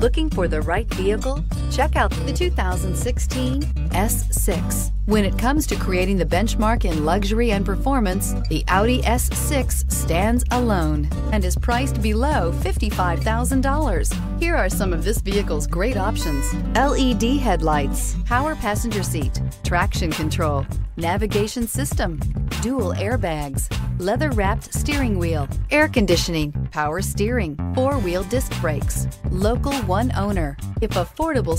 Looking for the right vehicle? Check out the 2016 S6. When it comes to creating the benchmark in luxury and performance, the Audi S6 stands alone and is priced below $55,000. Here are some of this vehicle's great options. LED headlights, power passenger seat, traction control, navigation system, dual airbags, leather wrapped steering wheel, air conditioning, power steering, four wheel disc brakes, local one owner. If affordable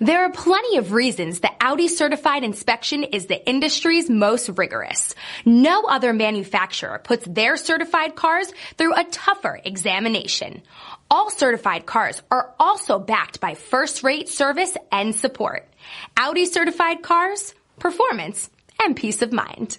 There are plenty of reasons that Audi certified inspection is the industry's most rigorous. No other manufacturer puts their certified cars through a tougher examination. All certified cars are also backed by first rate service and support. Audi certified cars, performance, and peace of mind.